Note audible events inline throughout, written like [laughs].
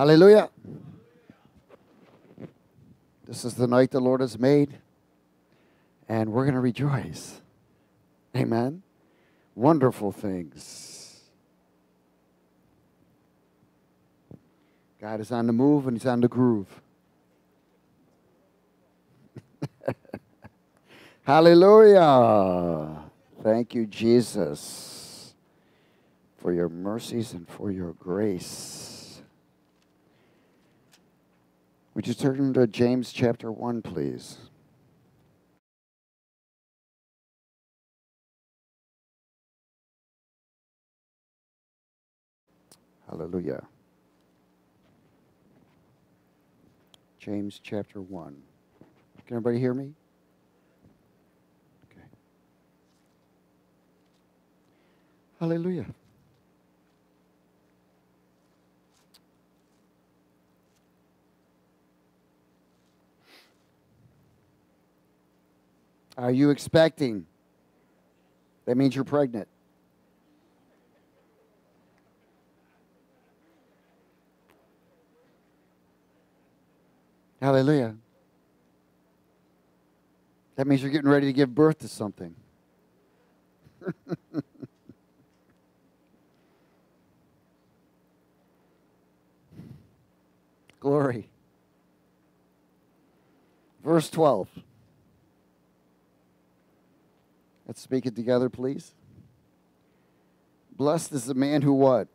Hallelujah. This is the night the Lord has made, and we're going to rejoice. Amen. Wonderful things. God is on the move and He's on the groove. [laughs] Hallelujah. Thank you, Jesus, for your mercies and for your grace. Would you turn to James chapter 1, please? Hallelujah. James chapter 1. Can everybody hear me? Okay. Hallelujah. Are you expecting? That means you're pregnant. Hallelujah. That means you're getting ready to give birth to something. [laughs] Glory. Verse 12. Let's speak it together, please. Blessed is the man who what?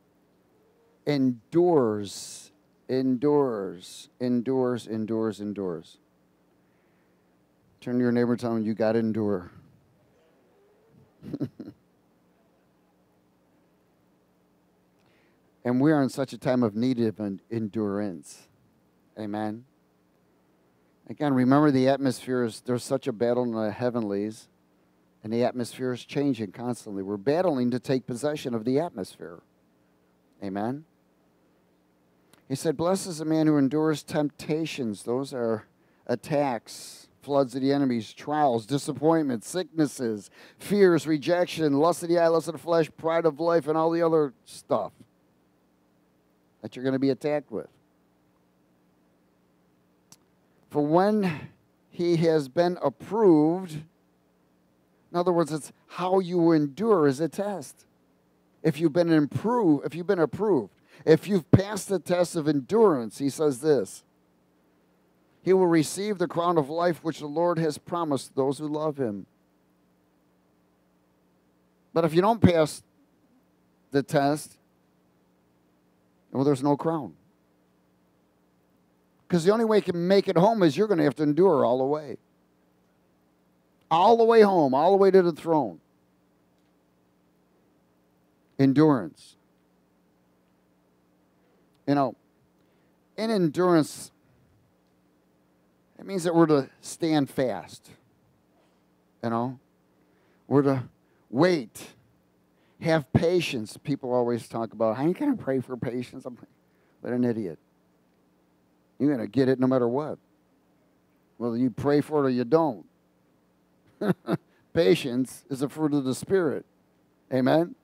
Endures, endures, endures, endures, endures. Turn to your neighbor and tell him you got to endure. [laughs] and we are in such a time of need of endurance. Amen. Again, remember the atmosphere is there's such a battle in the heavenlies, and the atmosphere is changing constantly. We're battling to take possession of the atmosphere. Amen. He said, Blessed is man who endures temptations. Those are attacks, floods of the enemies, trials, disappointments, sicknesses, fears, rejection, lust of the eye, lust of the flesh, pride of life, and all the other stuff that you're going to be attacked with. For when he has been approved, in other words, it's how you endure is a test. If you've been improved, if you've been approved, if you've passed the test of endurance, he says this. He will receive the crown of life which the Lord has promised those who love him. But if you don't pass the test, well, there's no crown. Because the only way you can make it home is you're going to have to endure all the way. All the way home, all the way to the throne. Endurance. You know, in endurance, it means that we're to stand fast. You know, we're to wait have patience. People always talk about, how you going to pray for patience? I'm what an idiot. You're going to get it no matter what. Whether you pray for it or you don't. [laughs] patience is a fruit of the Spirit. Amen?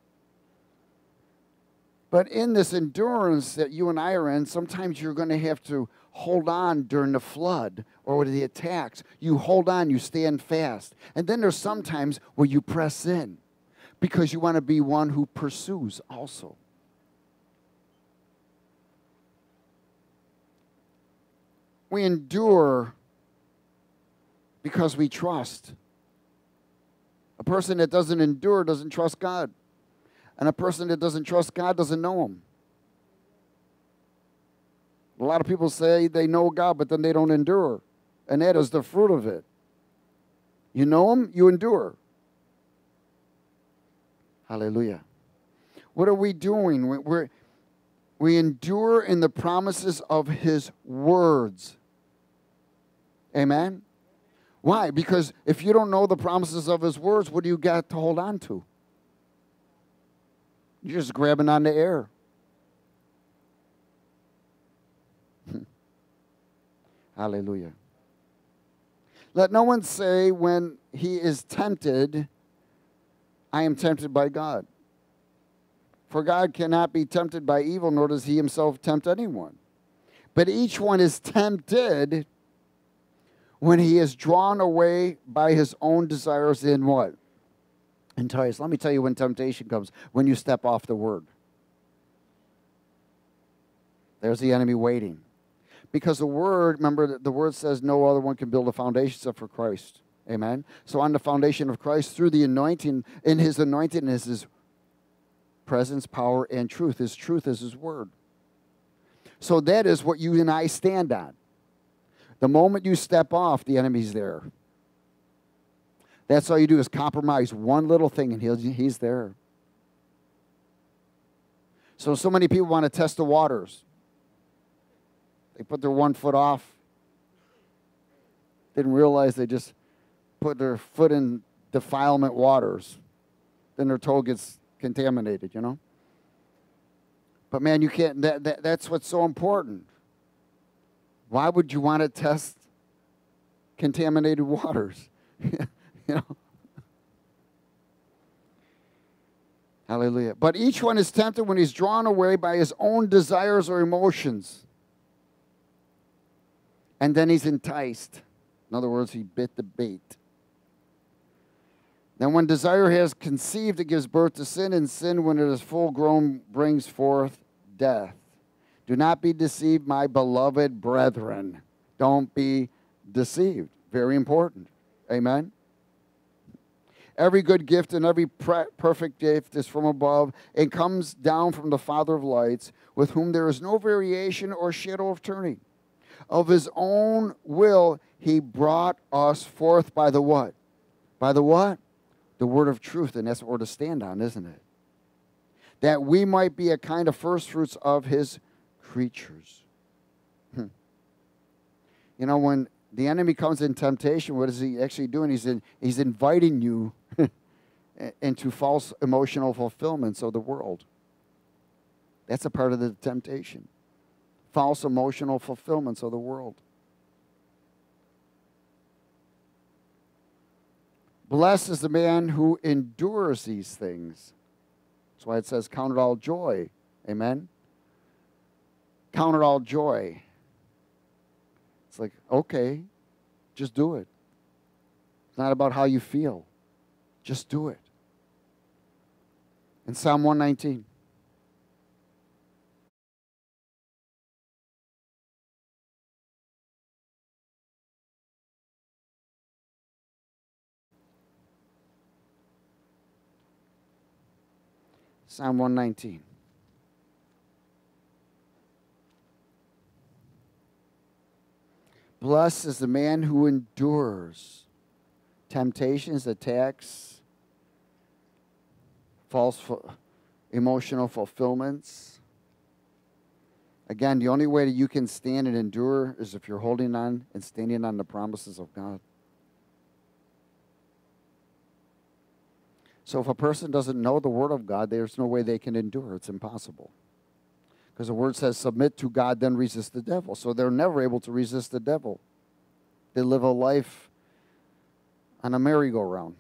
But in this endurance that you and I are in, sometimes you're going to have to hold on during the flood or the attacks. You hold on, you stand fast. And then there's sometimes where you press in because you want to be one who pursues also. We endure because we trust. A person that doesn't endure doesn't trust God. And a person that doesn't trust God doesn't know Him. A lot of people say they know God, but then they don't endure. And that is the fruit of it. You know Him, you endure. Hallelujah. What are we doing? We're, we endure in the promises of His words. Amen? Why? Because if you don't know the promises of His words, what do you got to hold on to? You're just grabbing on the air. [laughs] Hallelujah. Let no one say when he is tempted, I am tempted by God. For God cannot be tempted by evil, nor does he himself tempt anyone. But each one is tempted when he is drawn away by his own desires in what? Enticed. Let me tell you when temptation comes when you step off the word. There's the enemy waiting. Because the word, remember, the word says no other one can build a foundation except for Christ. Amen. So on the foundation of Christ, through the anointing, in his anointing is his presence, power, and truth. His truth is his word. So that is what you and I stand on. The moment you step off, the enemy's there. That's all you do is compromise one little thing and he's there. So, so many people want to test the waters. They put their one foot off. Didn't realize they just put their foot in defilement waters. Then their toe gets contaminated, you know? But man, you can't, that, that, that's what's so important. Why would you want to test contaminated waters? [laughs] you know? Hallelujah. But each one is tempted when he's drawn away by his own desires or emotions. And then he's enticed. In other words, he bit the bait. Then, when desire has conceived, it gives birth to sin, and sin, when it is full grown, brings forth death. Do not be deceived, my beloved brethren. Don't be deceived. Very important. Amen. Every good gift and every perfect gift is from above and comes down from the Father of lights, with whom there is no variation or shadow of turning. Of his own will, he brought us forth by the what? By the what? The word of truth, and that's what we're to stand on, isn't it? That we might be a kind of first fruits of his creatures. Hmm. You know, when the enemy comes in temptation, what is he actually doing? He's, in, he's inviting you [laughs] into false emotional fulfillments of the world. That's a part of the temptation. False emotional fulfillments of the world. Blessed is the man who endures these things. That's why it says, Count it all joy. Amen? Count it all joy. It's like, okay, just do it. It's not about how you feel, just do it. In Psalm 119. Psalm 119. Blessed is the man who endures temptations, attacks, false emotional fulfillments. Again, the only way that you can stand and endure is if you're holding on and standing on the promises of God. So if a person doesn't know the Word of God, there's no way they can endure. It's impossible. Because the word says, submit to God, then resist the devil. So they're never able to resist the devil. They live a life on a merry-go-round.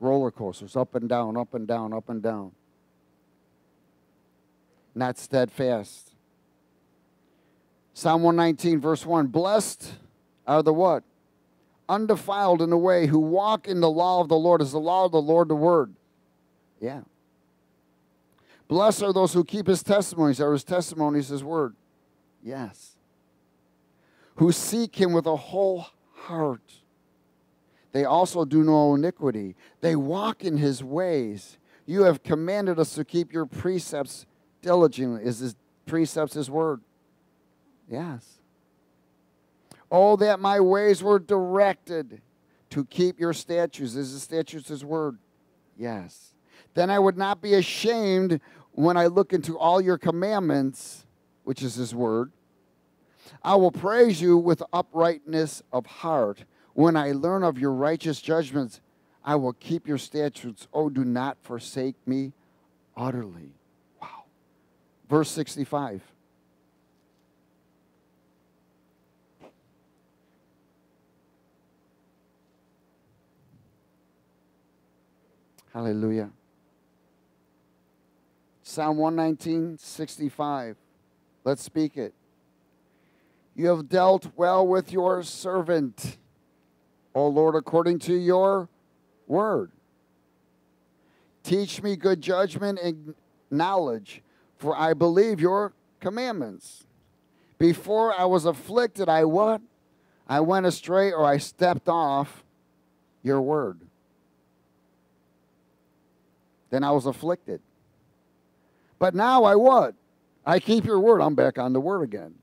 Roller coasters, up and down, up and down, up and down. Not steadfast. Psalm 119, verse 1 Blessed are the what? Undefiled in the way, who walk in the law of the Lord. Is the law of the Lord the word? Yeah. Blessed are those who keep his testimonies. Are his testimonies his word? Yes. Who seek him with a whole heart. They also do no iniquity. They walk in his ways. You have commanded us to keep your precepts diligently. Is his precepts his word? Yes. Oh, that my ways were directed to keep your statutes. Is the statutes his word? Yes. Then I would not be ashamed when I look into all your commandments, which is his word. I will praise you with uprightness of heart. When I learn of your righteous judgments, I will keep your statutes. Oh, do not forsake me utterly. Wow. Verse 65. Hallelujah. Psalm 119, 65. Let's speak it. You have dealt well with your servant, O Lord, according to your word. Teach me good judgment and knowledge, for I believe your commandments. Before I was afflicted, I what? I went astray or I stepped off your word. Then I was afflicted. But now I what? I keep your word. I'm back on the word again.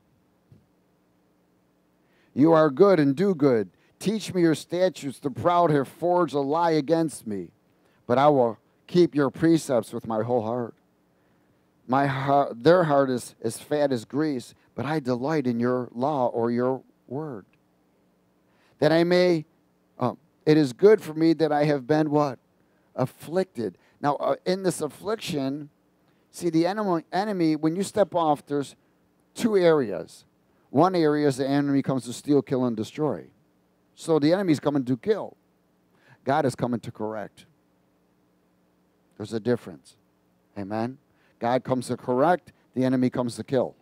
You are good and do good. Teach me your statutes. The proud have forged a lie against me, but I will keep your precepts with my whole heart. My heart, their heart is as fat as grease, but I delight in your law or your word. That I may, uh, it is good for me that I have been what? Afflicted. Now, uh, in this affliction, see, the enemy, enemy, when you step off, there's two areas. One area is the enemy comes to steal, kill, and destroy. So the enemy is coming to kill. God is coming to correct. There's a difference. Amen. God comes to correct, the enemy comes to kill.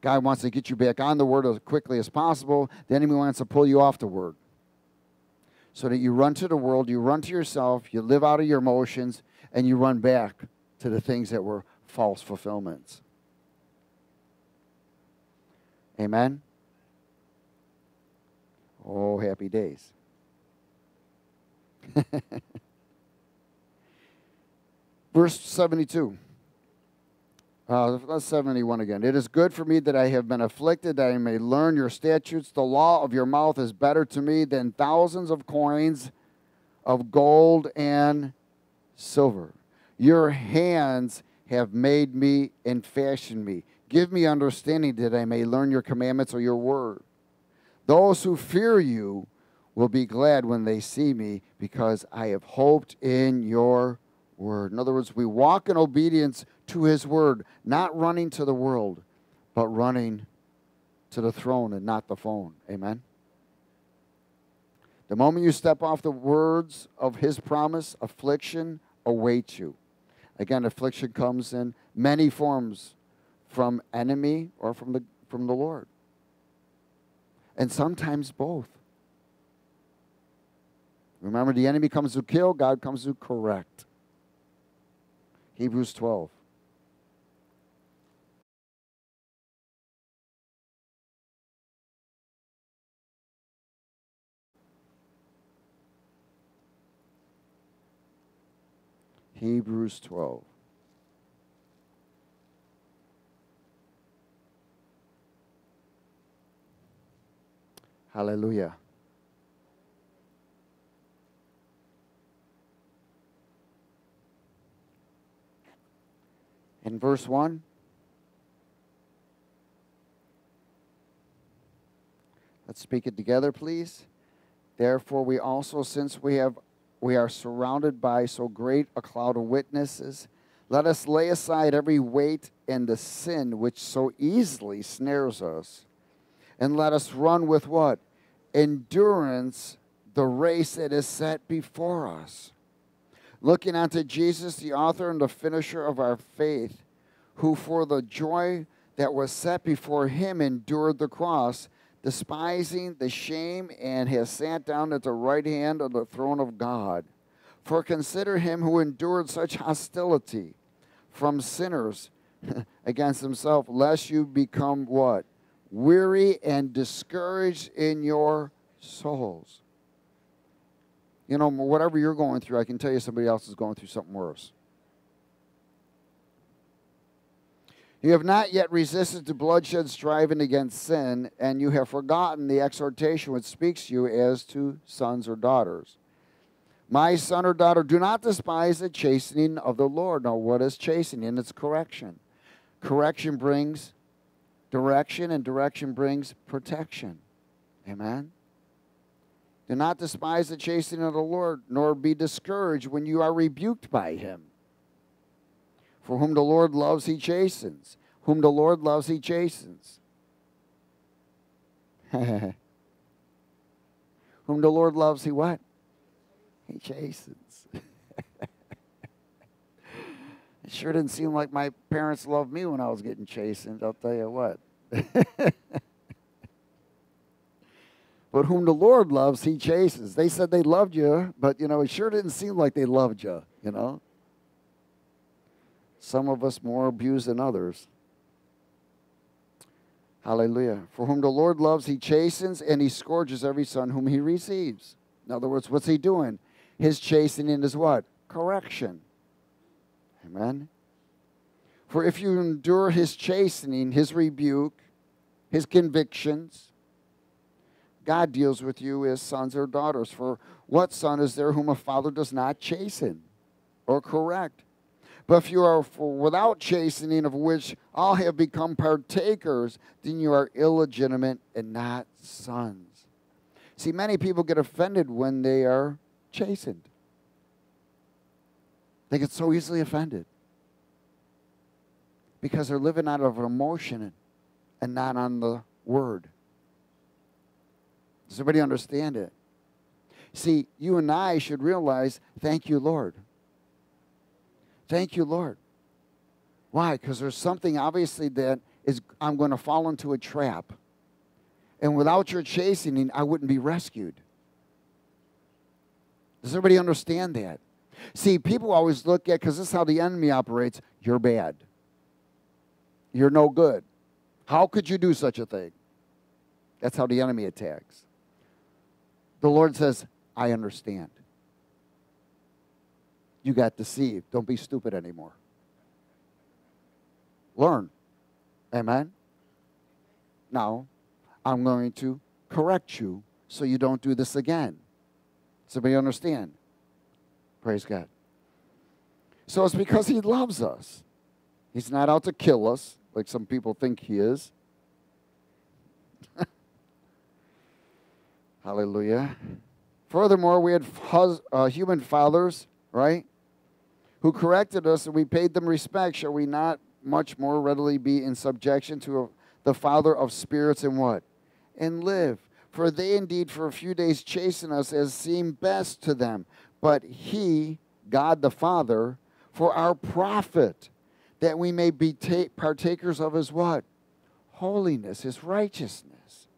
God wants to get you back on the word as quickly as possible. The enemy wants to pull you off the word. So that you run to the world, you run to yourself, you live out of your emotions, and you run back to the things that were false fulfillments. Amen? Oh, happy days. [laughs] Verse 72. Uh, let's 71 again. It is good for me that I have been afflicted, that I may learn your statutes. The law of your mouth is better to me than thousands of coins of gold and silver. Your hands have made me and fashioned me. Give me understanding that I may learn your commandments or your word. Those who fear you will be glad when they see me because I have hoped in your word. In other words, we walk in obedience to his word, not running to the world, but running to the throne and not the phone. Amen. The moment you step off the words of his promise, affliction awaits you. Again, affliction comes in many forms from enemy or from the, from the Lord. And sometimes both. Remember, the enemy comes to kill, God comes to correct. Hebrews 12. Hebrews 12. Hallelujah. In verse 1, let's speak it together, please. Therefore, we also, since we have we are surrounded by so great a cloud of witnesses, let us lay aside every weight and the sin which so easily snares us, and let us run with what? Endurance the race that is set before us. Looking unto Jesus, the author and the finisher of our faith, who for the joy that was set before him endured the cross, despising the shame, and has sat down at the right hand of the throne of God. For consider him who endured such hostility from sinners [laughs] against himself, lest you become what? Weary and discouraged in your souls you know, whatever you're going through, I can tell you somebody else is going through something worse. You have not yet resisted to bloodshed striving against sin, and you have forgotten the exhortation which speaks to you as to sons or daughters. My son or daughter, do not despise the chastening of the Lord. Now, what is chastening? It's correction. Correction brings direction, and direction brings protection. Amen? Do not despise the chastening of the Lord, nor be discouraged when you are rebuked by him. For whom the Lord loves, he chastens. Whom the Lord loves, he chastens. [laughs] whom the Lord loves, he what? He chastens. [laughs] it sure didn't seem like my parents loved me when I was getting chastened, I'll tell you what. [laughs] but whom the Lord loves, he chases. They said they loved you, but you know, it sure didn't seem like they loved you, you know. Some of us more abused than others. Hallelujah. For whom the Lord loves, he chastens and he scourges every son whom he receives. In other words, what's he doing? His chastening is what? Correction. Amen. For if you endure his chastening, his rebuke, his convictions, God deals with you as sons or daughters. For what son is there whom a father does not chasten or correct? But if you are without chastening, of which all have become partakers, then you are illegitimate and not sons. See, many people get offended when they are chastened. They get so easily offended because they're living out of emotion and not on the word. Does everybody understand it? See, you and I should realize, thank you, Lord. Thank you, Lord. Why? Because there's something obviously that is I'm going to fall into a trap. And without your chastening, I wouldn't be rescued. Does everybody understand that? See, people always look at, because this is how the enemy operates, you're bad. You're no good. How could you do such a thing? That's how the enemy attacks. The Lord says, I understand. You got deceived. Don't be stupid anymore. Learn. Amen? Now, I'm going to correct you so you don't do this again. Somebody understand? Praise God. So it's because He loves us. He's not out to kill us like some people think He is. [laughs] Hallelujah. Furthermore, we had hus- uh, human fathers, right? Who corrected us and we paid them respect, shall we not much more readily be in subjection to a, the Father of spirits and what? And live. For they indeed for a few days chasten us as seemed best to them, but He, God the Father, for our profit, that we may be ta- partakers of His what? Holiness, His righteousness.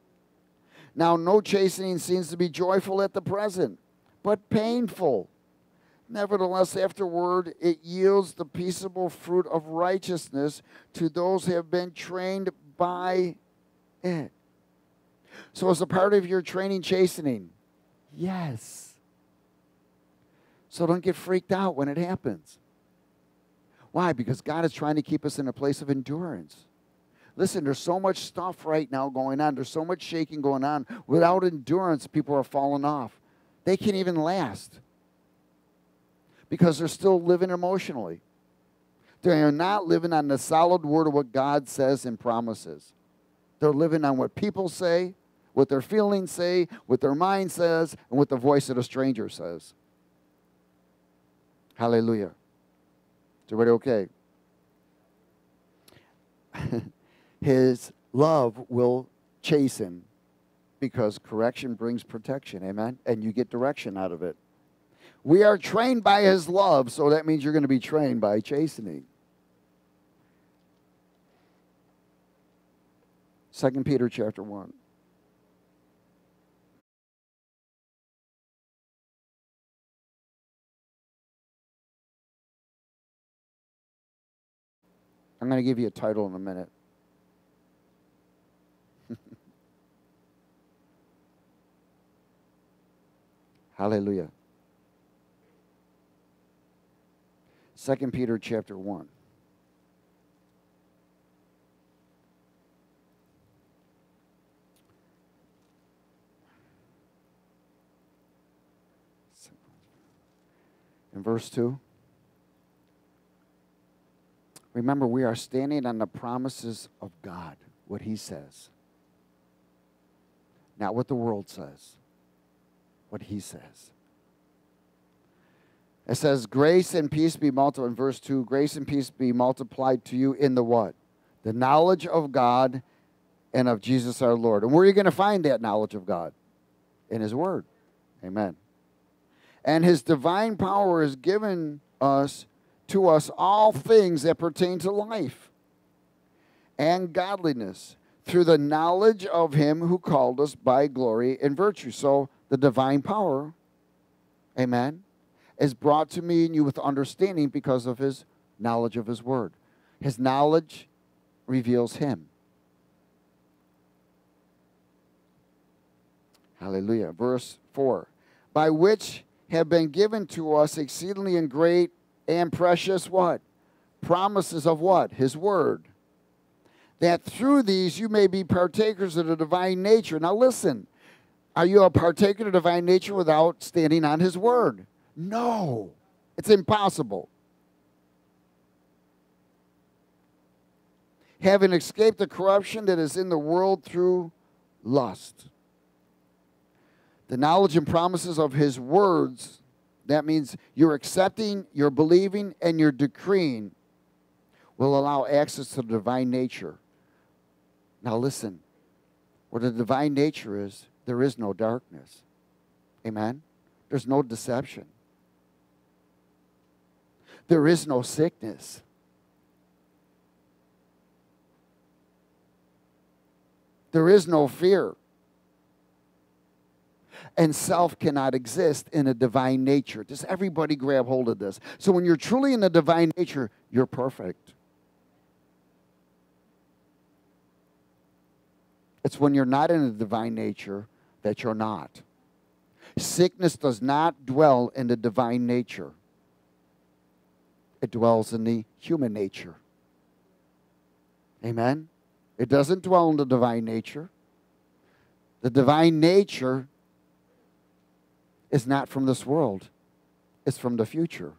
Now, no chastening seems to be joyful at the present, but painful Nevertheless, afterward, it yields the peaceable fruit of righteousness to those who have been trained by it. So, as a part of your training, chastening, yes. So, don't get freaked out when it happens. Why? Because God is trying to keep us in a place of endurance. Listen, there's so much stuff right now going on. There's so much shaking going on. Without endurance, people are falling off. They can't even last because they're still living emotionally. They are not living on the solid word of what God says and promises. They're living on what people say, what their feelings say, what their mind says, and what the voice of a stranger says. Hallelujah. Is everybody okay? [laughs] His love will chasten because correction brings protection. Amen? And you get direction out of it. We are trained by his love, so that means you're going to be trained by chastening. Second Peter chapter 1. I'm going to give you a title in a minute. [laughs] Hallelujah. Second Peter chapter 1. In verse 2. Remember, we are standing on the promises of God, what He says. Not what the world says, what He says. It says, Grace and peace be multiplied. In verse 2, grace and peace be multiplied to you in the what? The knowledge of God and of Jesus our Lord. And where are you going to find that knowledge of God? In His Word. Amen. And His divine power is given us to us all things that pertain to life and godliness through the knowledge of him who called us by glory and virtue. So the divine power, amen, is brought to me and you with understanding because of his knowledge of his word. His knowledge reveals him. Hallelujah. Verse 4 By which have been given to us exceedingly and great and precious what? Promises of what? His word. That through these you may be partakers of the divine nature. Now listen, are you a partaker of divine nature without standing on his word? No, it's impossible. Having escaped the corruption that is in the world through lust. The knowledge and promises of his words that means you're accepting, you're believing, and you're decreeing will allow access to the divine nature. Now, listen where the divine nature is, there is no darkness. Amen? There's no deception. There is no sickness. There is no fear and self cannot exist in a divine nature. Does everybody grab hold of this? So when you're truly in the divine nature, you're perfect. It's when you're not in the divine nature that you're not. Sickness does not dwell in the divine nature, it dwells in the human nature. Amen? It doesn't dwell in the divine nature. The divine nature is not from this world, it's from the future.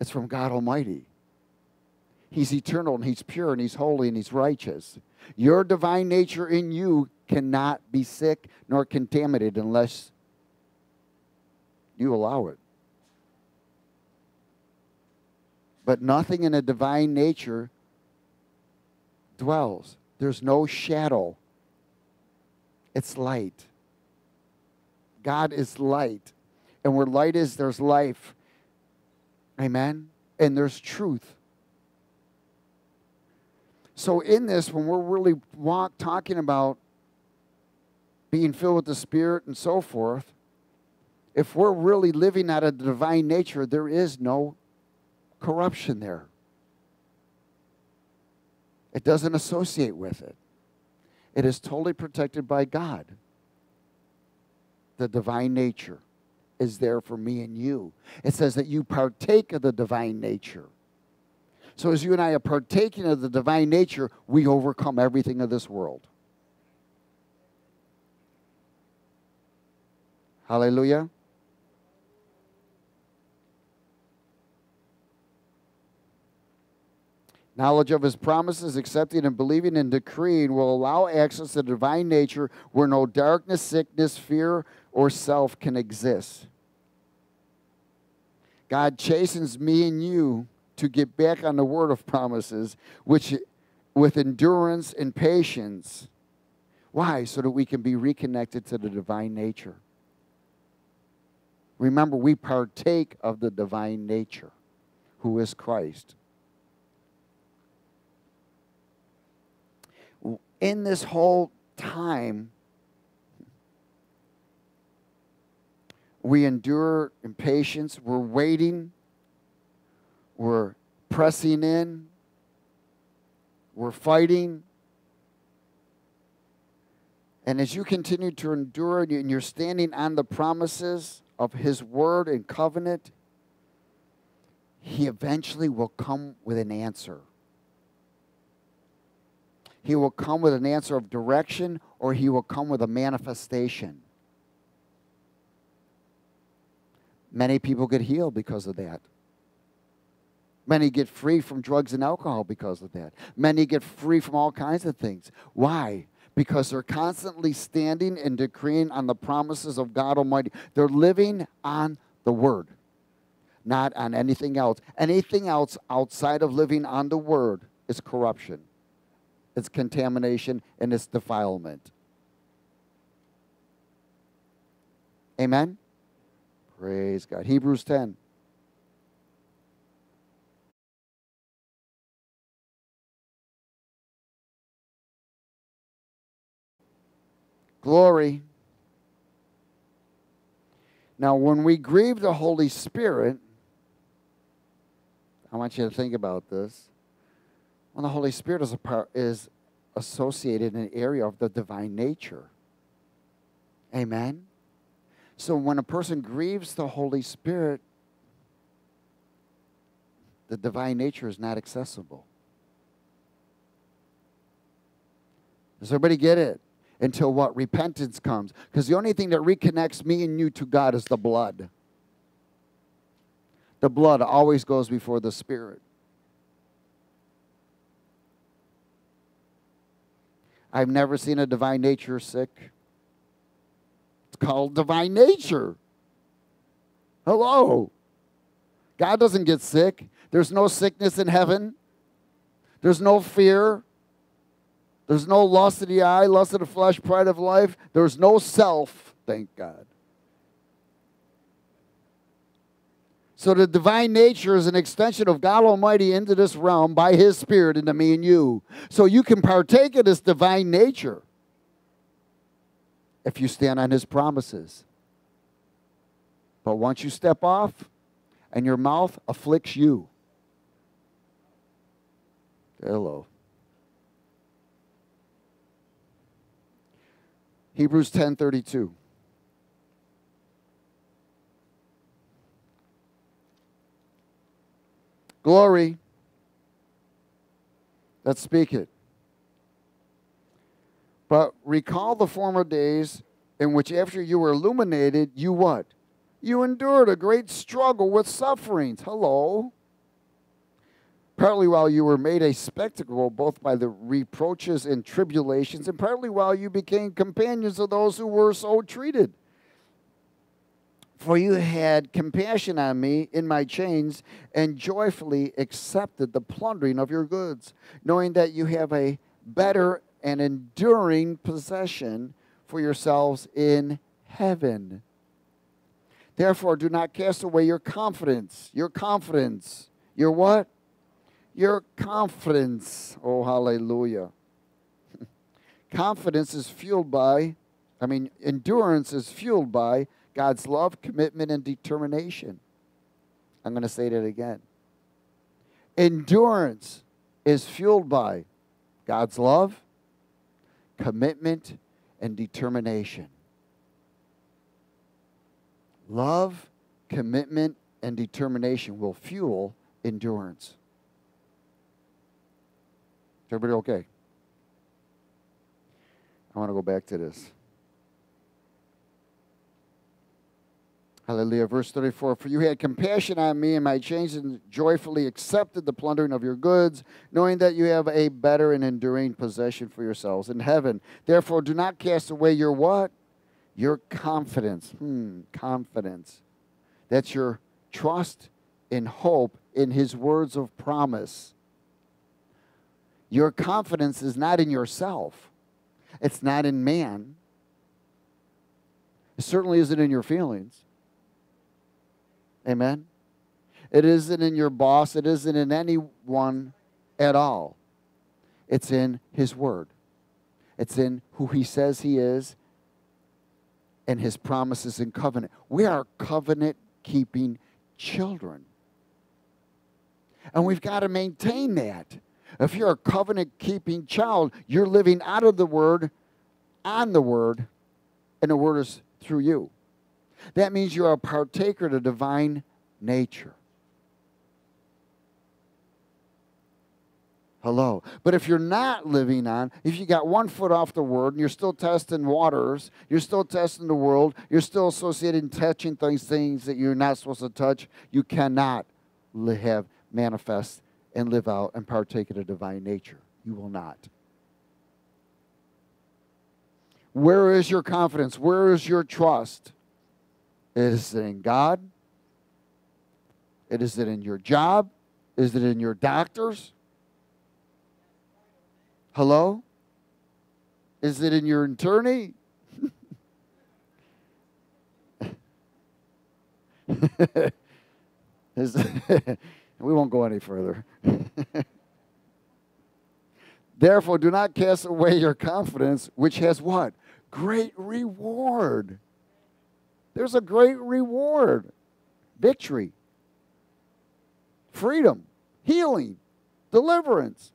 It's from God Almighty. He's eternal and He's pure and He's holy and He's righteous. Your divine nature in you cannot be sick nor contaminated unless you allow it. But nothing in a divine nature dwells. There's no shadow. It's light. God is light. And where light is, there's life. Amen? And there's truth. So, in this, when we're really walk, talking about being filled with the Spirit and so forth, if we're really living out of the divine nature, there is no corruption there. It doesn't associate with it, it is totally protected by God the divine nature is there for me and you. It says that you partake of the divine nature. So, as you and I are partaking of the divine nature, we overcome everything of this world. Hallelujah. Knowledge of his promises, accepting and believing and decreeing will allow access to the divine nature where no darkness, sickness, fear, or self can exist. God chastens me and you to get back on the word of promises, which with endurance and patience. Why? So that we can be reconnected to the divine nature. Remember, we partake of the divine nature, who is Christ. In this whole time, We endure in patience. We're waiting. We're pressing in. We're fighting. And as you continue to endure and you're standing on the promises of His word and covenant, He eventually will come with an answer. He will come with an answer of direction or He will come with a manifestation. Many people get healed because of that. Many get free from drugs and alcohol because of that. Many get free from all kinds of things. Why? Because they're constantly standing and decreeing on the promises of God Almighty. They're living on the Word, not on anything else. Anything else outside of living on the Word is corruption, its contamination, and its defilement. Amen? Praise God. Hebrews 10. Glory. Now, when we grieve the Holy Spirit, I want you to think about this. When the Holy Spirit is, a part, is associated in an area of the divine nature. Amen. So when a person grieves the Holy Spirit, the divine nature is not accessible. Does everybody get it? Until what? Repentance comes. Because the only thing that reconnects me and you to God is the blood. The blood always goes before the Spirit. I've never seen a divine nature sick. It's called divine nature. Hello. God doesn't get sick. There's no sickness in heaven. There's no fear. There's no lust of the eye, lust of the flesh, pride of life. There's no self, thank God. So the divine nature is an extension of God Almighty into this realm by His Spirit into me and you. So you can partake of this divine nature if you stand on His promises. But once you step off and your mouth afflicts you, hello. Hebrews 10:32 Glory. Let's speak it. But recall the former days in which after you were illuminated, you what? You endured a great struggle with sufferings. Hello. Partly while you were made a spectacle both by the reproaches and tribulations, and partly while you became companions of those who were so treated. For you had compassion on me in my chains and joyfully accepted the plundering of your goods, knowing that you have a better and enduring possession for yourselves in heaven. Therefore, do not cast away your confidence. Your confidence. Your what? Your confidence. Oh, hallelujah. [laughs] confidence is fueled by, I mean, endurance is fueled by God's love, commitment, and determination. I'm going to say that again. Endurance is fueled by God's love, commitment, and determination. Love, commitment, and determination will fuel endurance. Is everybody okay? I want to go back to this. Hallelujah. Verse 34 For you had compassion on me and my chains and joyfully accepted the plundering of your goods, knowing that you have a better and enduring possession for yourselves in heaven. Therefore, do not cast away your what? Your confidence. Hmm, confidence. That's your trust and hope in his words of promise. Your confidence is not in yourself, it's not in man. It certainly isn't in your feelings. Amen? It isn't in your boss, it isn't in anyone at all. It's in His Word, it's in who He says He is and His promises and covenant. We are covenant keeping children. And we've got to maintain that. If you're a covenant keeping child, you're living out of the Word, on the Word, and the Word is through you. That means you're a partaker of the divine nature. Hello. But if you're not living on, if you got one foot off the word and you're still testing waters, you're still testing the world, you're still associating touching things, things that you're not supposed to touch, you cannot have manifest and live out and partake of the divine nature. You will not. Where is your confidence? Where is your trust? Is it in God? Is it in your job? Is it in your doctors? Hello? Is it in your attorney? [laughs] [laughs] We won't go any further. [laughs] Therefore, do not cast away your confidence, which has what? great reward. There's a great reward. Victory, freedom, healing, deliverance.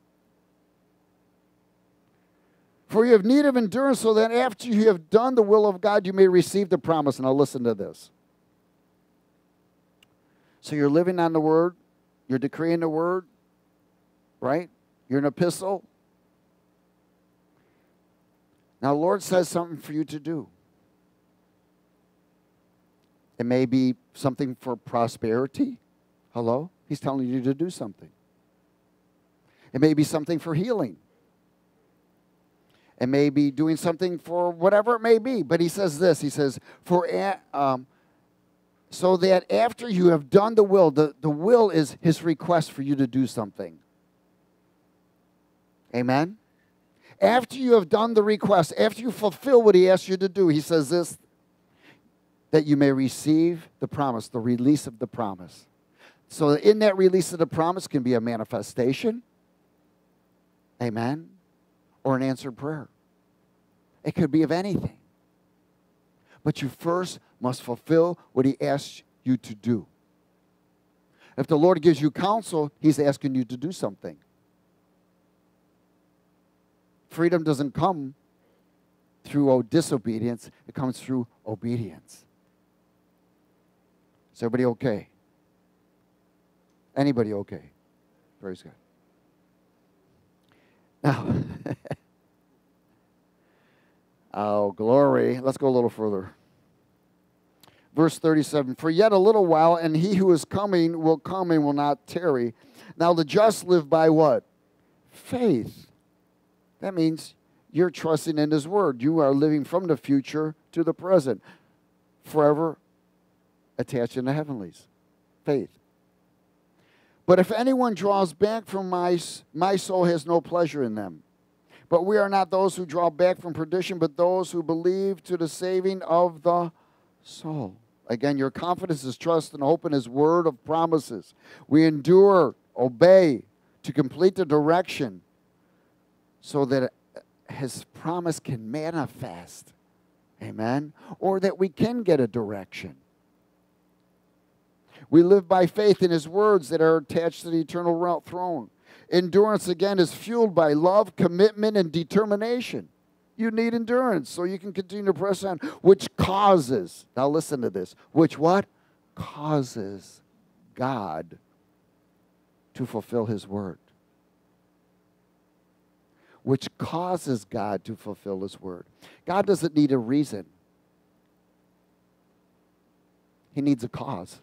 For you have need of endurance, so that after you have done the will of God, you may receive the promise. I'll listen to this. So you're living on the word, you're decreeing the word, right? You're an epistle. Now, the Lord says something for you to do. It may be something for prosperity. Hello? He's telling you to do something. It may be something for healing. It may be doing something for whatever it may be. But he says this He says, for um, so that after you have done the will, the, the will is his request for you to do something. Amen? After you have done the request, after you fulfill what he asks you to do, he says this that you may receive the promise, the release of the promise. So, in that release of the promise can be a manifestation, amen, or an answered prayer. It could be of anything. But you first must fulfill what He asks you to do. If the Lord gives you counsel, He's asking you to do something. Freedom doesn't come through disobedience, it comes through obedience. Is everybody okay? Anybody okay? Praise God. Now, [laughs] oh, glory. Let's go a little further. Verse 37 For yet a little while, and he who is coming will come and will not tarry. Now, the just live by what? Faith. That means you're trusting in his word. You are living from the future to the present, forever attached in the heavenlies. Faith. But if anyone draws back from my, my soul has no pleasure in them. But we are not those who draw back from perdition, but those who believe to the saving of the soul. Again, your confidence is trust and hope in His word of promises. We endure, obey to complete the direction so that His promise can manifest. Amen. Or that we can get a direction. We live by faith in his words that are attached to the eternal throne. Endurance, again, is fueled by love, commitment, and determination. You need endurance so you can continue to press on, which causes, now listen to this, which what? Causes God to fulfill his word. Which causes God to fulfill his word. God doesn't need a reason, he needs a cause.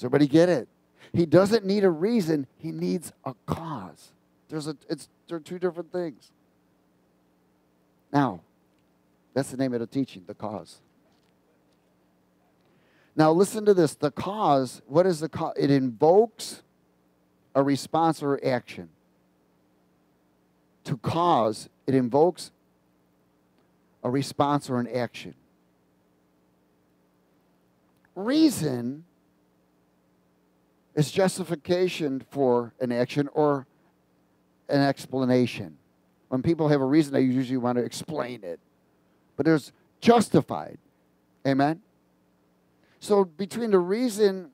Does everybody get it? He doesn't need a reason, he needs a cause. There's a it's there are two different things. Now, that's the name of the teaching, the cause. Now listen to this. The cause, what is the cause? It invokes a response or action. To cause, it invokes a response or an action. Reason is justification for an action or an explanation. When people have a reason, they usually want to explain it. But there's justified. Amen? So between the reason,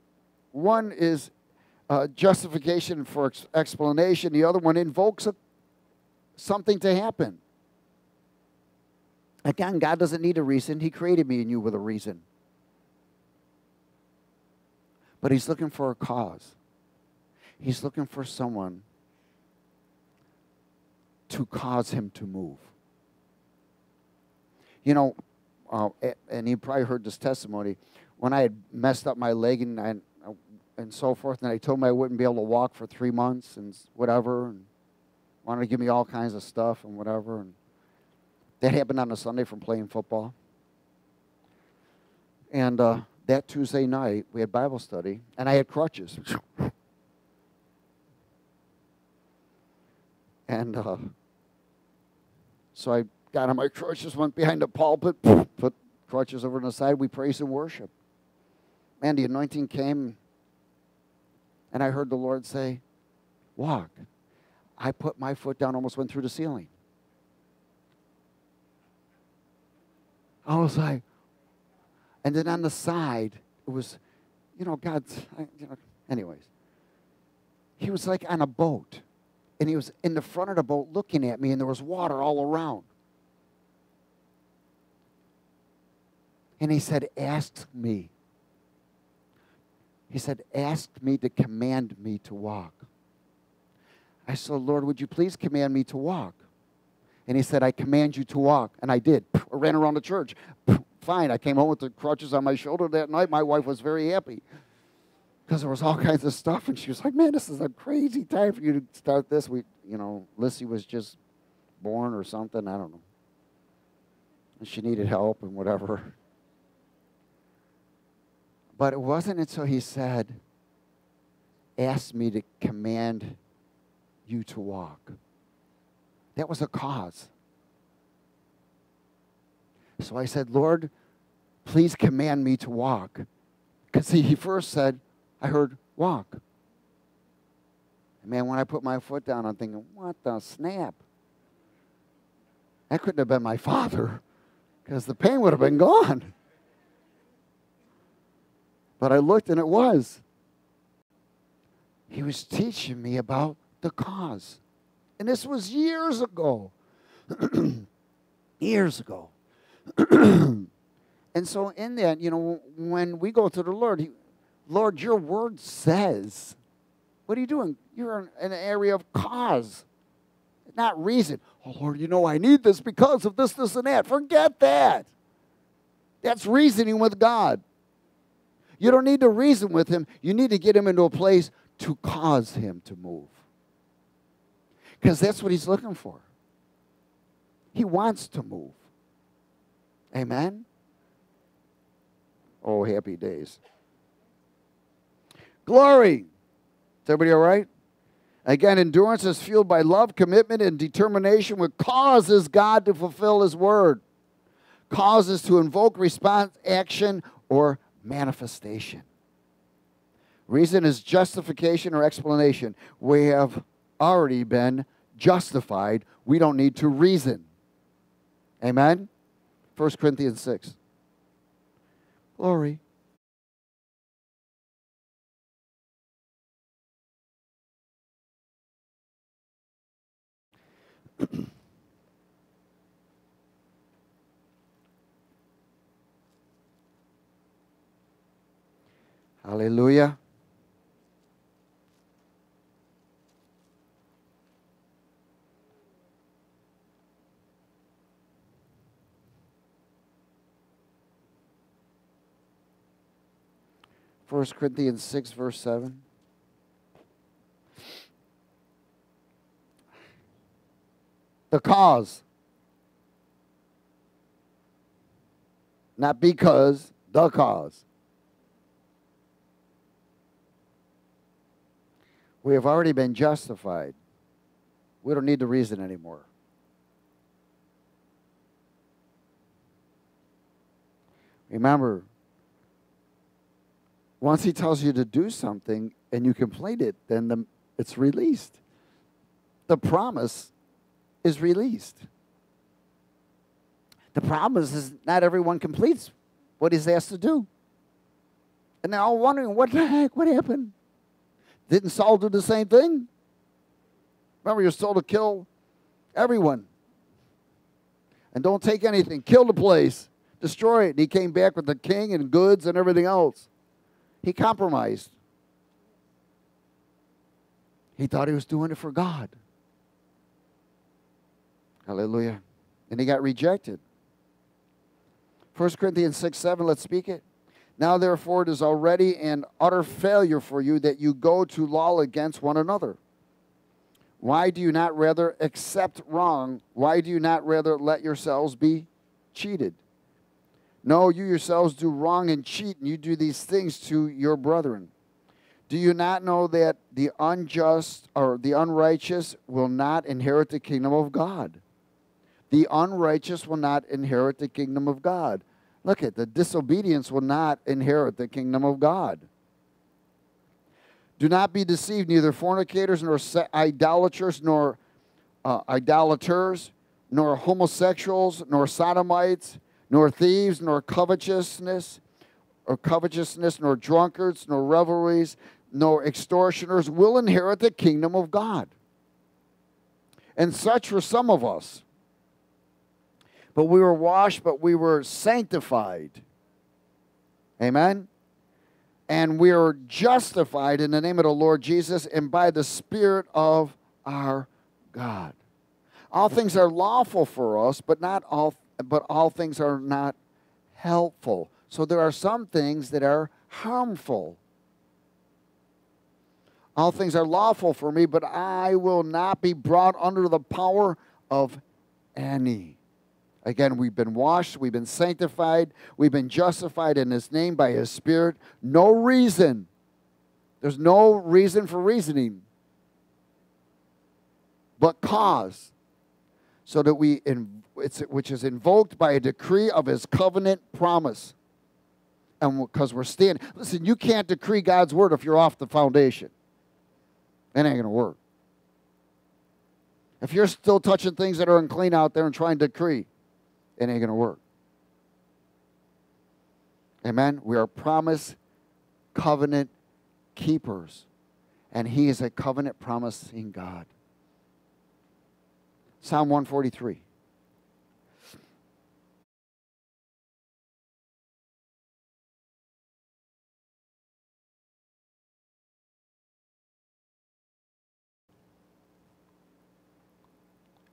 one is uh, justification for ex- explanation, the other one invokes a, something to happen. Again, God doesn't need a reason. He created me and you with a reason. But he's looking for a cause. He's looking for someone to cause him to move. You know, uh, and you probably heard this testimony. When I had messed up my leg and, and, and so forth, and I told him I wouldn't be able to walk for three months and whatever, and wanted to give me all kinds of stuff and whatever. And that happened on a Sunday from playing football. And uh, that Tuesday night, we had Bible study, and I had crutches. and uh, so I got on my crutches, went behind the pulpit, put crutches over on the side. We praise and worship. Man, the anointing came, and I heard the Lord say, Walk. I put my foot down, almost went through the ceiling. I was like, and then on the side, it was, you know, God's, you know, anyways. He was like on a boat, and he was in the front of the boat looking at me, and there was water all around. And he said, Ask me. He said, Ask me to command me to walk. I said, Lord, would you please command me to walk? And he said, I command you to walk. And I did. I ran around the church. Fine. I came home with the crutches on my shoulder that night. My wife was very happy because there was all [laughs] kinds of stuff. And she was like, man, this is a crazy time for you to start this. We, you know, Lissy was just born or something. I don't know. And she needed help and whatever. But it wasn't until he said, asked me to command you to walk. That was a cause. So I said, Lord, please command me to walk. Because he first said, I heard, walk. And man, when I put my foot down, I'm thinking, what the snap? That couldn't have been my father because the pain would have been gone. But I looked and it was. He was teaching me about the cause. And this was years ago. [clears throat] years ago. [clears throat] and so, in that, you know, when we go to the Lord, he, Lord, your word says, what are you doing? You're in an area of cause, not reason. Oh, Lord, you know, I need this because of this, this, and that. Forget that. That's reasoning with God. You don't need to reason with Him, you need to get Him into a place to cause Him to move. Because that's what He's looking for. He wants to move. Amen? Oh, happy days. Glory. Is everybody all right? Again, endurance is fueled by love, commitment, and determination, which causes God to fulfill His word. Causes to invoke response, action, or manifestation. Reason is justification or explanation. We have already been justified. We don't need to reason. Amen? 1 Corinthians 6. Glory. [clears throat] Hallelujah. First Corinthians 6, verse 7. The cause. Not because, the cause. We have already been justified. We don't need to reason anymore. Remember, once he tells you to do something and you complete it, then the, it's released. The promise is released. The problem is, is not everyone completes what he's asked to do. And they're all wondering, what the heck? What happened? Didn't Saul do the same thing? Remember, you're told to kill everyone. And don't take anything. Kill the place. Destroy it. And he came back with the king and goods and everything else. He compromised. He thought he was doing it for God. Hallelujah. And he got rejected. 1 Corinthians 6 7, let's speak it. Now, therefore, it is already an utter failure for you that you go to law against one another. Why do you not rather accept wrong? Why do you not rather let yourselves be cheated? No, you yourselves do wrong and cheat, and you do these things to your brethren. Do you not know that the unjust or the unrighteous will not inherit the kingdom of God? The unrighteous will not inherit the kingdom of God. Look at the disobedience will not inherit the kingdom of God. Do not be deceived, neither fornicators, nor idolaters, nor uh, idolaters, nor homosexuals, nor sodomites, nor thieves, nor covetousness, or covetousness, nor drunkards, nor revelries, nor extortioners will inherit the kingdom of God. And such were some of us. But we were washed, but we were sanctified. Amen? And we are justified in the name of the Lord Jesus and by the Spirit of our God. All things are lawful for us, but not all but all things are not helpful. So there are some things that are harmful. All things are lawful for me, but I will not be brought under the power of any. Again, we've been washed, we've been sanctified, we've been justified in His name by His Spirit. No reason. There's no reason for reasoning, but cause. So that we, in, which is invoked by a decree of His covenant promise. And because we're standing. Listen, you can't decree God's word if you're off the foundation. That ain't going to work. If you're still touching things that are unclean out there and trying to decree, it ain't going to work. Amen. We are promise covenant keepers, and He is a covenant promising God. Psalm 143.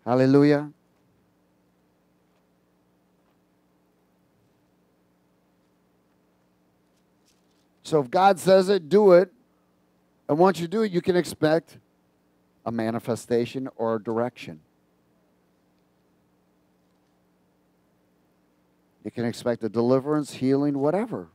Hallelujah. So if God says it, do it. And once you do it, you can expect a manifestation or a direction. You can expect a deliverance, healing, whatever.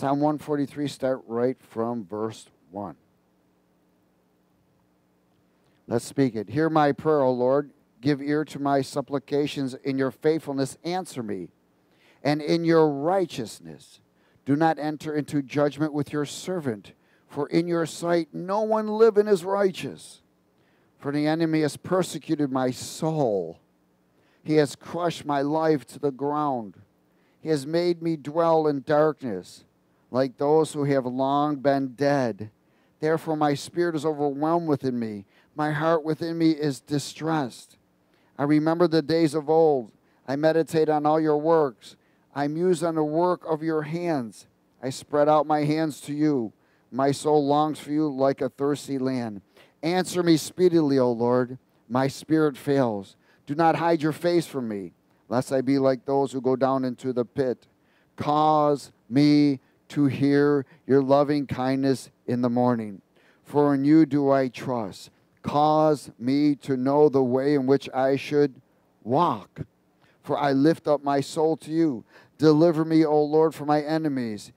Psalm 143, start right from verse 1. Let's speak it. Hear my prayer, O Lord. Give ear to my supplications. In your faithfulness, answer me. And in your righteousness, do not enter into judgment with your servant. For in your sight, no one living is righteous. For the enemy has persecuted my soul. He has crushed my life to the ground. He has made me dwell in darkness, like those who have long been dead. Therefore, my spirit is overwhelmed within me. My heart within me is distressed. I remember the days of old. I meditate on all your works. I muse on the work of your hands. I spread out my hands to you. My soul longs for you like a thirsty land. Answer me speedily, O Lord. My spirit fails. Do not hide your face from me, lest I be like those who go down into the pit. Cause me to hear your loving kindness in the morning, for in you do I trust. Cause me to know the way in which I should walk. For I lift up my soul to you. Deliver me, O Lord, from my enemies.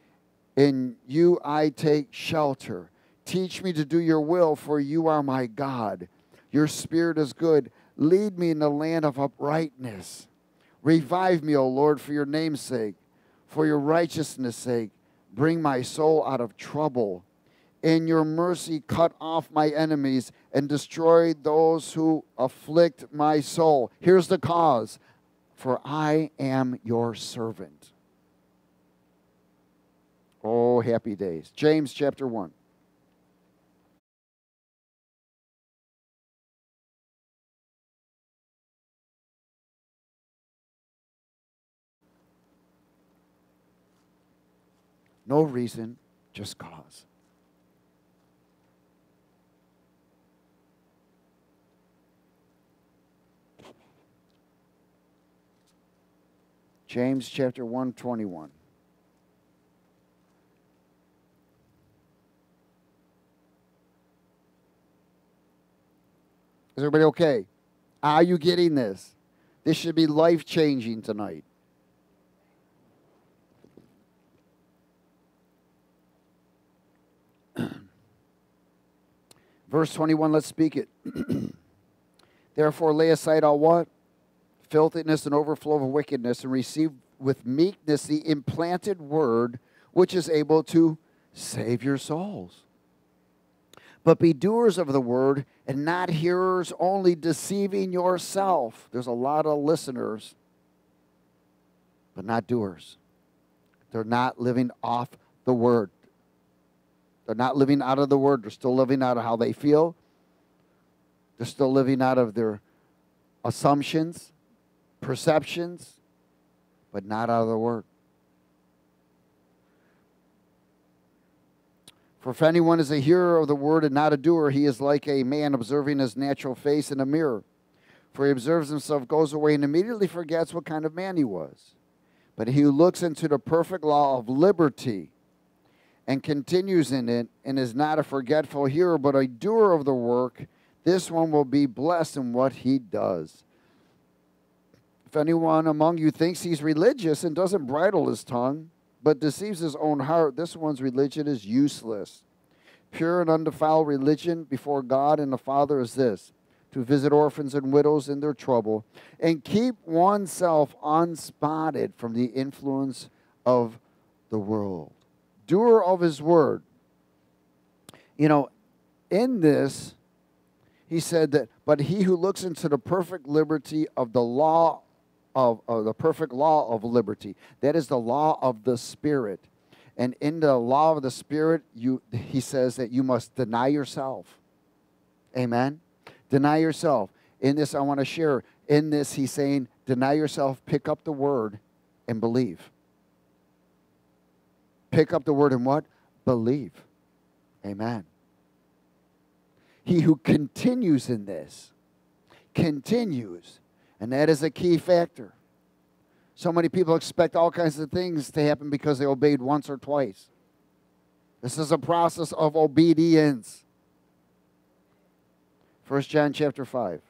In you I take shelter. Teach me to do your will, for you are my God. Your spirit is good. Lead me in the land of uprightness. Revive me, O Lord, for your name's sake, for your righteousness' sake. Bring my soul out of trouble in your mercy, cut off my enemies and destroy those who afflict my soul. Here's the cause for I am your servant. Oh, happy days. James chapter 1. No reason, just cause. James chapter 1, 21. Is everybody okay? Are you getting this? This should be life changing tonight. Verse 21, let's speak it. [clears throat] Therefore, lay aside all what? filthiness and overflow of wickedness, and receive with meekness the implanted word, which is able to save your souls. But be doers of the word and not hearers only, deceiving yourself. There's a lot of listeners, but not doers. They're not living off the word. They're not living out of the word. They're still living out of how they feel. They're still living out of their assumptions, perceptions, but not out of the word. For if anyone is a hearer of the word and not a doer, he is like a man observing his natural face in a mirror. For he observes himself, goes away, and immediately forgets what kind of man he was. But he who looks into the perfect law of liberty and continues in it, and is not a forgetful hearer, but a doer of the work, this one will be blessed in what he does. If anyone among you thinks he's religious and doesn't bridle his tongue, but deceives his own heart, this one's religion is useless. Pure and undefiled religion before God and the Father is this to visit orphans and widows in their trouble and keep oneself unspotted from the influence of the world. Doer of his word. You know, in this, he said that, but he who looks into the perfect liberty of the law of, of the perfect law of liberty. That is the law of the Spirit. And in the law of the Spirit, you, he says that you must deny yourself. Amen? Deny yourself. In this, I want to share. In this, he's saying, deny yourself, pick up the word, and believe. Pick up the word and what? Believe. Amen. He who continues in this, continues and that is a key factor. So many people expect all kinds of things to happen because they obeyed once or twice. This is a process of obedience. 1 John chapter 5.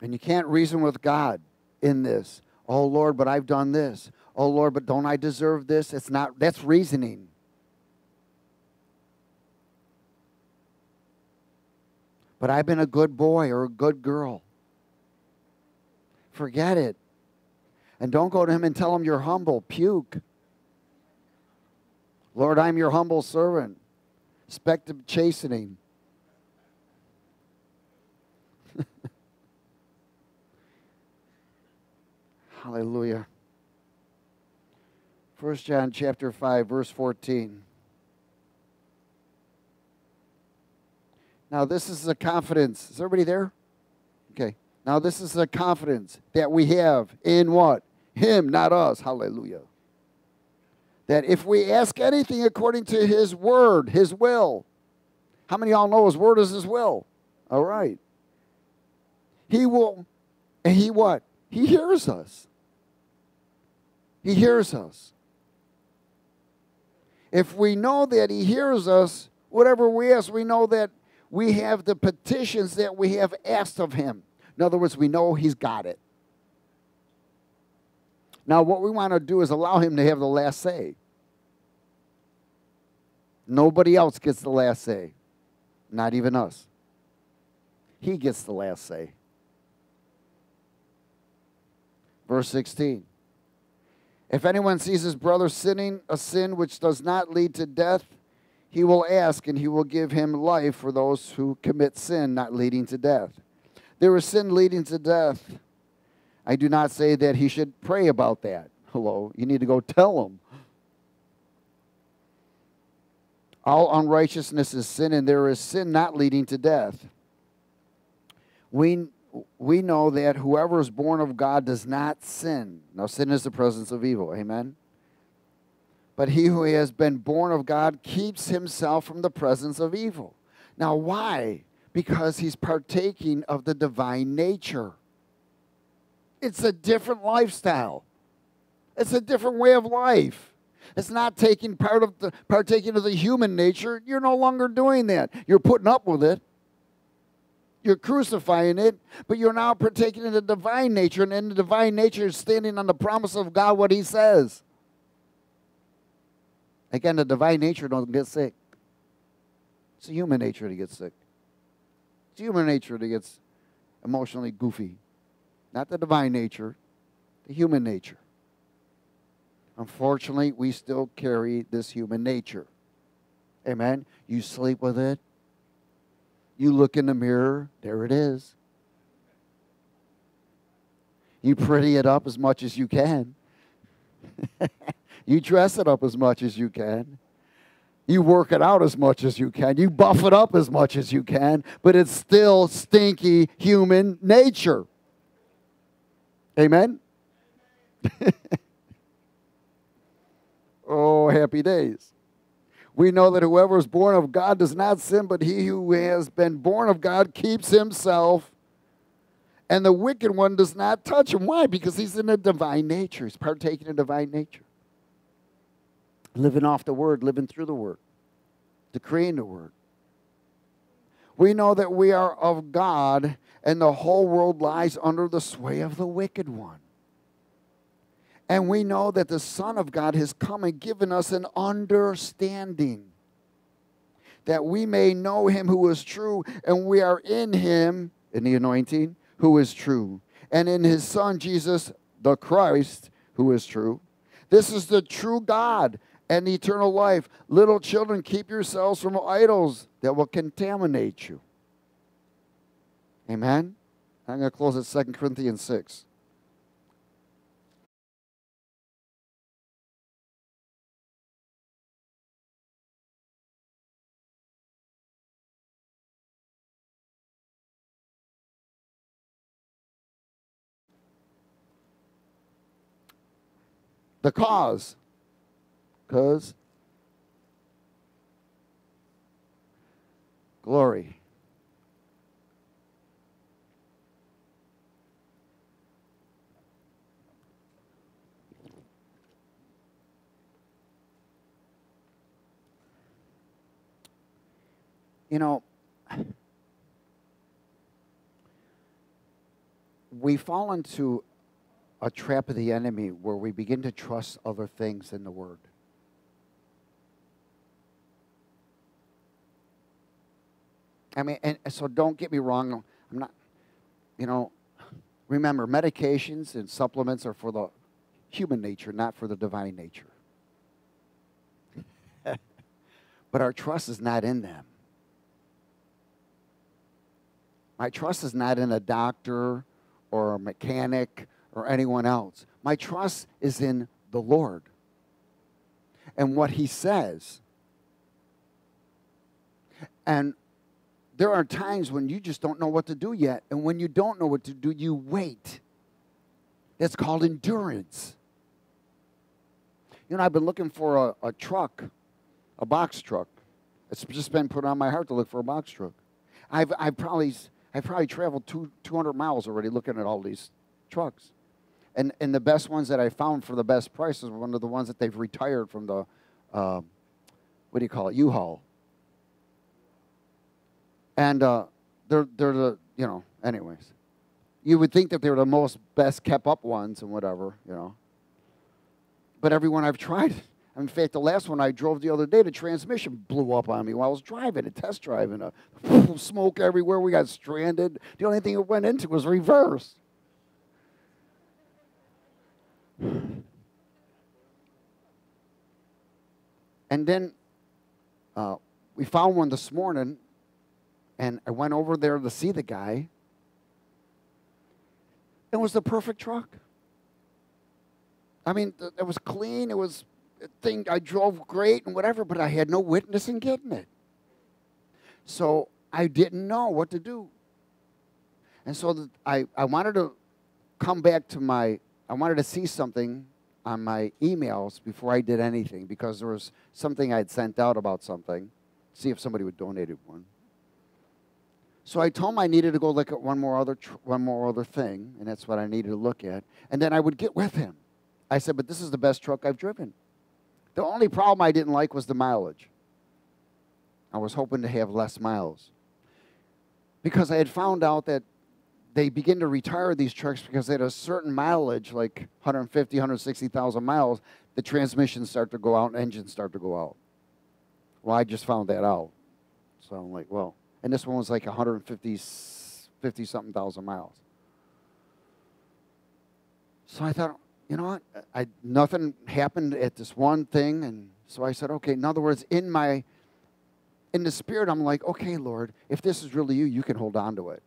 And you can't reason with God in this. Oh Lord, but I've done this. Oh Lord, but don't I deserve this? It's not that's reasoning. but I've been a good boy or a good girl. Forget it. And don't go to him and tell him you're humble. Puke. Lord, I'm your humble servant. Expect chastening. Hallelujah. First John chapter 5 verse 14. Now, this is the confidence. Is everybody there? Okay. Now, this is the confidence that we have in what? Him, not us. Hallelujah. That if we ask anything according to His word, His will, how many y'all know His word is His will? All right. He will, and He what? He hears us. He hears us. If we know that He hears us, whatever we ask, we know that we have the petitions that we have asked of him. In other words, we know he's got it. Now, what we want to do is allow him to have the last say. Nobody else gets the last say, not even us. He gets the last say. Verse 16. If anyone sees his brother sinning a sin which does not lead to death, he will ask, and he will give him life for those who commit sin not leading to death. There is sin leading to death. I do not say that he should pray about that. Hello, you need to go tell him. All unrighteousness is sin, and there is sin not leading to death. We, we know that whoever is born of God does not sin. Now, sin is the presence of evil. Amen? But he who has been born of God keeps himself from the presence of evil. Now, why? Because he's partaking of the divine nature. It's a different lifestyle. It's a different way of life. It's not taking part of the partaking of the human nature. You're no longer doing that. You're putting up with it. You're crucifying it, but you're now partaking in the divine nature, and in the divine nature is standing on the promise of God, what He says. Again, the divine nature don't get sick. It's human nature to get sick. It's human nature to get emotionally goofy. not the divine nature, the human nature. Unfortunately, we still carry this human nature. Amen. You sleep with it. You look in the mirror, there it is. You pretty it up as much as you can. [laughs] you dress it up as much as you can. You work it out as much as you can. You buff it up as much as you can, but it's still stinky human nature. Amen? [laughs] oh, happy days. We know that whoever is born of God does not sin, but he who has been born of God keeps himself. And the wicked one does not touch him. Why? Because he's in a divine nature. He's partaking in divine nature living off the word, living through the word, decreeing the word. We know that we are of God and the whole world lies under the sway of the wicked one. And we know that the Son of God has come and given us an understanding that we may know him who is true, and we are in him, in the anointing, who is true, and in his Son, Jesus the Christ, who is true. This is the true God and eternal life. Little children, keep yourselves from idols that will contaminate you. Amen? I'm going to close at 2 Corinthians 6. The cause Cuz glory. You know, we fall into a trap of the enemy where we begin to trust other things in the Word. I mean, and so don't get me wrong. I'm not, you know, remember, medications and supplements are for the human nature, not for the divine nature. [laughs] but our trust is not in them. My trust is not in a doctor or a mechanic or anyone else. My trust is in the Lord and what He says. And there are times when you just don't know what to do yet. And when you don't know what to do, you wait. That's called endurance. You know, I've been looking for a, a truck, a box truck. It's just been put on my heart to look for a box truck. I've, I've probably I've probably traveled two, 200 miles already looking at all these trucks. And, and the best ones that I found for the best prices were one of the ones that they've retired from the, uh, what do you call it, U-Haul. And uh, they're they're the you know anyways. You would think that they're the most best kept up ones and whatever you know. But everyone i've tried [laughs] in fact the last one i drove the other day the transmission blew up on me while i was driving a test driving a [laughs] smoke everywhere we got stranded. The only thing it went into was reverse and then uh, we found one this morning and I went over there to see the guy. It was the perfect truck. I mean, it was clean. It was thing. I drove great and whatever, but I had no witness in getting it. So I didn't know what to do. And so I, I wanted to come back to my, I wanted to see something on my emails before I did anything because there was something I'd sent out about something, see if somebody would donate one. So I told him I needed to go look at one more other one more other thing, and that's what I needed to look at. And then I would get with him. I said, "But this is the best truck I've driven." The only problem I didn't like was the mileage. I was hoping to have less miles. Because I had found out that they begin to retire these trucks because at a certain mileage, like 150, 160,000 miles, the transmissions start to go out and engines start to go out. Well, I just found that out. So I'm like, well, and this one was like 150 50 something thousand miles. So I thought, you know what? I, nothing happened at this one thing. And so I said, okay, in other words, in my, in the spirit, I'm like, okay, Lord, if this is really you, you can hold on to it.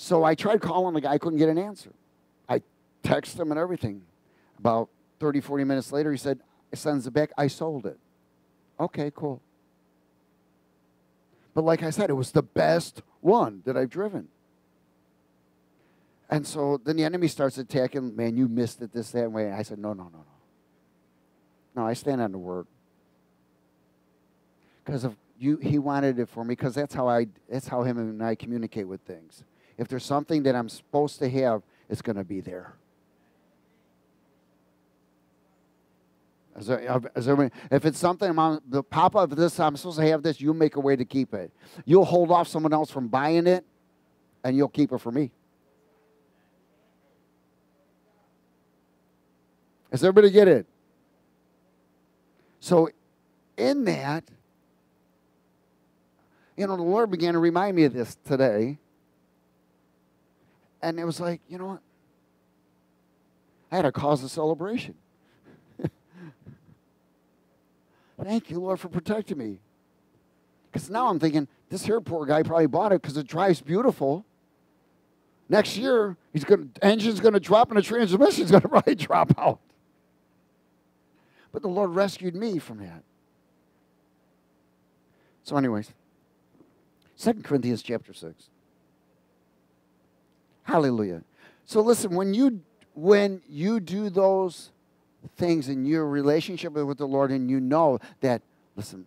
So I tried calling the guy, I couldn't get an answer. I texted him and everything. About 30, 40 minutes later, he said, it sends it back, I sold it. Okay, cool. But like I said, it was the best one that I've driven. And so then the enemy starts attacking, man, you missed it this, that way. I said, no, no, no, no. No, I stand on the word. Because of you he wanted it for me, because that's how I that's how him and I communicate with things. If there's something that I'm supposed to have, it's gonna be there. Is there, is there, if it's something, I'm, the papa of this, I'm supposed to have this, you'll make a way to keep it. You'll hold off someone else from buying it, and you'll keep it for me. Does everybody get it? So, in that, you know, the Lord began to remind me of this today. And it was like, you know what? I had a cause of celebration. [laughs] Thank you, Lord, for protecting me. Because now I'm thinking, this here poor guy probably bought it because it drives beautiful. Next year, he's going engine's going to drop and the transmission's [laughs] going to probably drop out. But the Lord rescued me from that. So, anyways, 2 Corinthians chapter 6. Hallelujah. So listen, when you when you do those things in your relationship with the Lord and you know that, listen,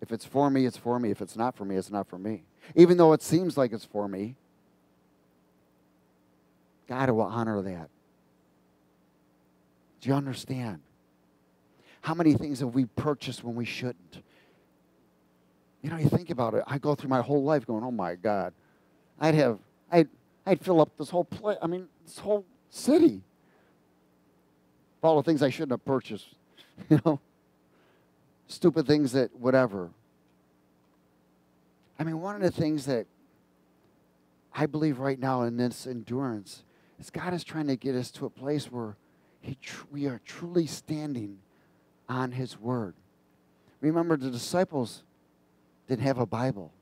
if it's for me, it's for me. If it's not for me, it's not for me. Even though it seems like it's for me, God will honor that. Do you understand? How many things have we purchased when we shouldn't? You know, you think about it. I go through my whole life going, oh my God. I'd have, I'd, I'd fill up this whole place, I mean, this whole city all the things I shouldn't have purchased, [laughs] you know, stupid things that whatever. I mean, one of the things that I believe right now in this endurance is God is trying to get us to a place where he we are truly standing on His Word. Remember, the disciples didn't have a Bible,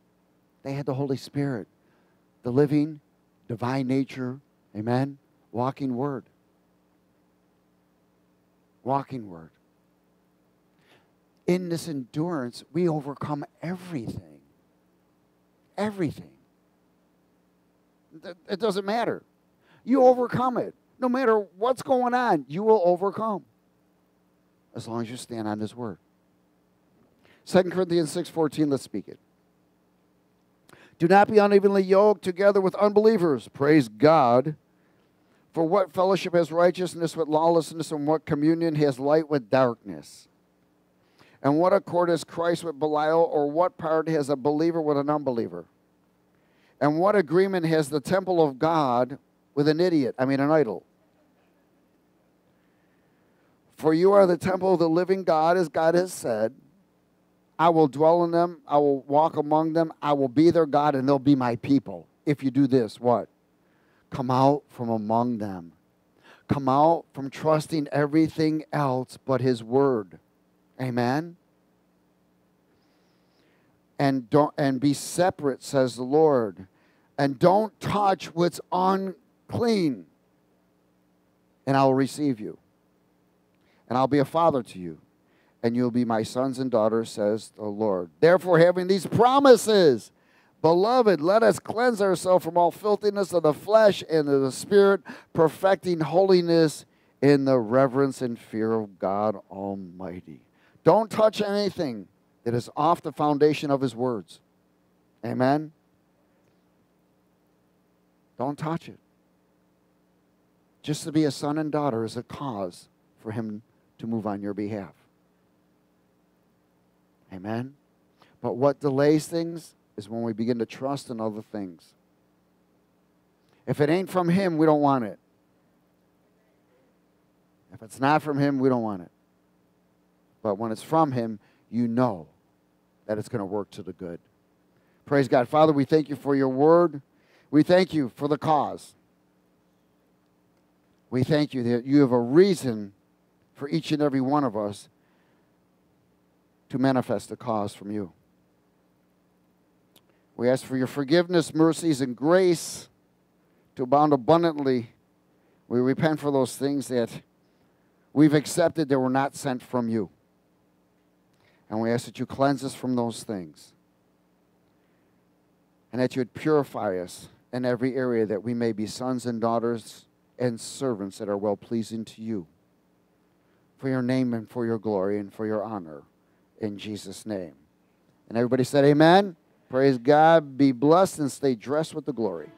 they had the Holy Spirit, the living, divine nature, amen, walking Word walking word. In this endurance, we overcome everything. Everything. It doesn't matter. You overcome it. No matter what's going on, you will overcome. As long as you stand on this word. 2 Corinthians 6:14, let's speak it. Do not be unevenly yoked together with unbelievers. Praise God. For what fellowship has righteousness with lawlessness, and what communion has light with darkness? And what accord has Christ with Belial, or what part has a believer with an unbeliever? And what agreement has the temple of God with an idiot, I mean, an idol? For you are the temple of the living God, as God has said. I will dwell in them, I will walk among them, I will be their God, and they'll be my people. If you do this, what? Come out from among them. Come out from trusting everything else but His Word. Amen. And don't and be separate, says the Lord. And don't touch what's unclean. And I will receive you. And I'll be a father to you. And you'll be my sons and daughters, says the Lord. Therefore, having these promises, Beloved, let us cleanse ourselves from all filthiness of the flesh and of the spirit, perfecting holiness in the reverence and fear of God Almighty. Don't touch anything that is off the foundation of His words. Amen? Don't touch it. Just to be a son and daughter is a cause for Him to move on your behalf. Amen? But what delays things is when we begin to trust in other things. If it ain't from Him, we don't want it. If it's not from Him, we don't want it. But when it's from Him, you know that it's going to work to the good. Praise God. Father, we thank you for your word. We thank you for the cause. We thank you that you have a reason for each and every one of us to manifest the cause from you. We ask for your forgiveness, mercies, and grace to abound abundantly. We repent for those things that we've accepted that were not sent from you. And we ask that you cleanse us from those things. And that you would purify us in every area that we may be sons and daughters and servants that are well pleasing to you. For your name and for your glory and for your honor. In Jesus' name. And everybody said, Amen. Praise God. Be blessed and stay dressed with the glory.